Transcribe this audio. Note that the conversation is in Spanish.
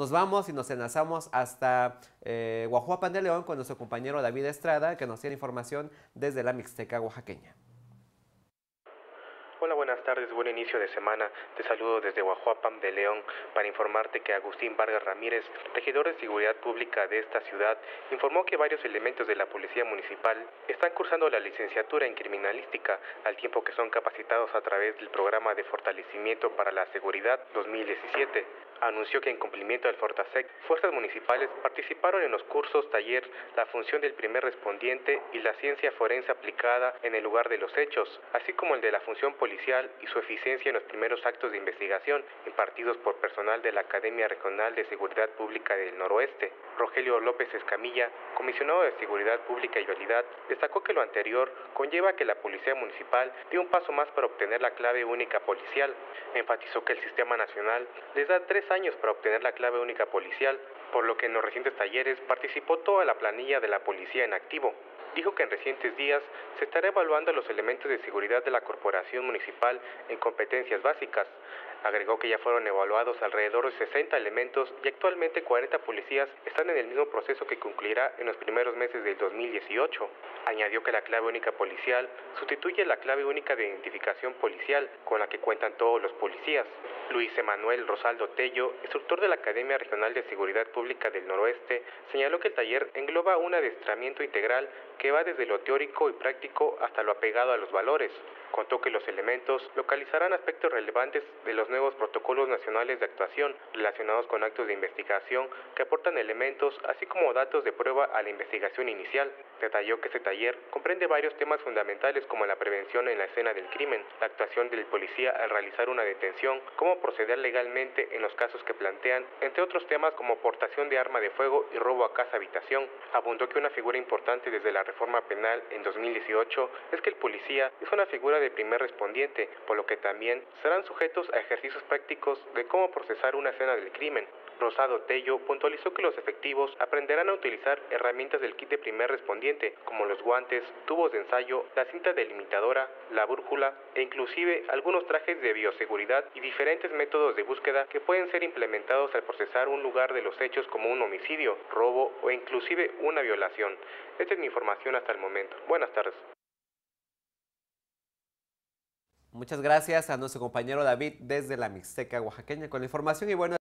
Nos vamos y nos enlazamos hasta eh, Guajuapan de León con nuestro compañero David Estrada, que nos tiene información desde la Mixteca oaxaqueña. Hola, buenas tardes, buen inicio de semana. Te saludo desde Guajuapan de León para informarte que Agustín Vargas Ramírez, regidor de Seguridad Pública de esta ciudad, informó que varios elementos de la Policía Municipal están cursando la licenciatura en Criminalística al tiempo que son capacitados a través del Programa de Fortalecimiento para la Seguridad 2017 anunció que en cumplimiento del Fortasec, fuerzas municipales participaron en los cursos taller La función del primer respondiente y la ciencia forense aplicada en el lugar de los hechos, así como el de la función policial y su eficiencia en los primeros actos de investigación impartidos por personal de la Academia Regional de Seguridad Pública del Noroeste. Rogelio López Escamilla, comisionado de Seguridad Pública y Vialidad, destacó que lo anterior conlleva que la Policía Municipal dé un paso más para obtener la clave única policial. Enfatizó que el Sistema Nacional les da tres años para obtener la clave única policial, por lo que en los recientes talleres participó toda la planilla de la policía en activo. Dijo que en recientes días se estará evaluando los elementos de seguridad de la corporación municipal en competencias básicas. Agregó que ya fueron evaluados alrededor de 60 elementos y actualmente 40 policías están en el mismo proceso que concluirá en los primeros meses del 2018. Añadió que la clave única policial sustituye la clave única de identificación policial con la que cuentan todos los policías. Luis Emanuel Rosaldo Tello, instructor de la Academia Regional de Seguridad Pública del Noroeste, señaló que el taller engloba un adestramiento integral que va desde lo teórico y práctico hasta lo apegado a los valores. Contó que los elementos localizarán aspectos relevantes de los nuevos protocolos nacionales de actuación relacionados con actos de investigación que aportan elementos así como datos de prueba a la investigación inicial. Detalló que este taller comprende varios temas fundamentales como la prevención en la escena del crimen, la actuación del policía al realizar una detención, cómo proceder legalmente en los casos que plantean, entre otros temas como portación de arma de fuego y robo a casa habitación. Abundó que una figura importante desde la reforma penal en 2018 es que el policía es una figura de primer respondiente, por lo que también serán sujetos a ejercicios prácticos de cómo procesar una escena del crimen. Rosado Tello puntualizó que los efectivos aprenderán a utilizar herramientas del kit de primer respondiente, como los guantes, tubos de ensayo, la cinta delimitadora, la brújula e inclusive algunos trajes de bioseguridad y diferentes métodos de búsqueda que pueden ser implementados al procesar un lugar de los hechos como un homicidio, robo o inclusive una violación. Esta es mi información hasta el momento. Buenas tardes. Muchas gracias a nuestro compañero David desde la Mixteca Oaxaqueña con la información y bueno,